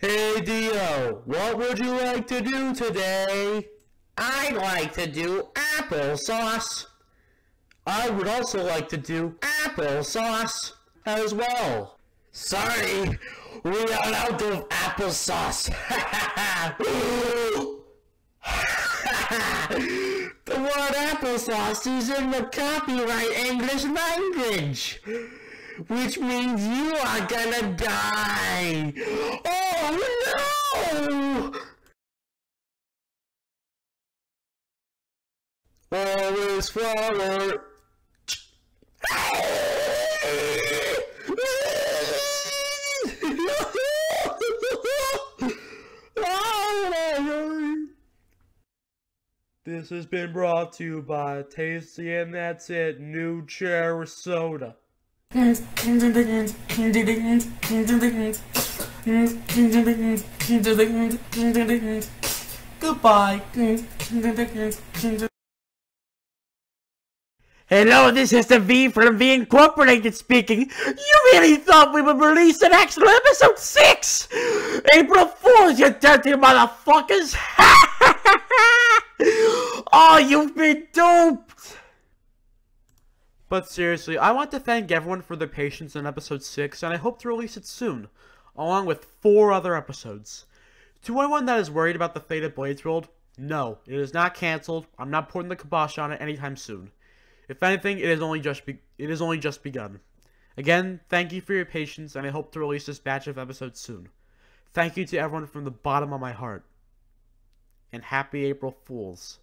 Hey Dio, what would you like to do today? I'd like to do applesauce. I would also like to do applesauce as well. Sorry, we are out of applesauce. the word applesauce is in the copyright English language which means you are gonna die. Oh no! Always forward. This has been brought to you by Tasty and That's It New Cherry Soda. Goodbye. Hello, this is the V from V Incorporated speaking. You really thought we would release an actual episode 6? April Fools, you dirty motherfuckers! oh, you've been duped! But seriously, I want to thank everyone for their patience in episode 6, and I hope to release it soon, along with four other episodes. To anyone that is worried about the fate of Blade's World, no, it is not cancelled. I'm not putting the kibosh on it anytime soon. If anything, it is only just be- it is only just begun. Again, thank you for your patience, and I hope to release this batch of episodes soon. Thank you to everyone from the bottom of my heart. And happy April Fools.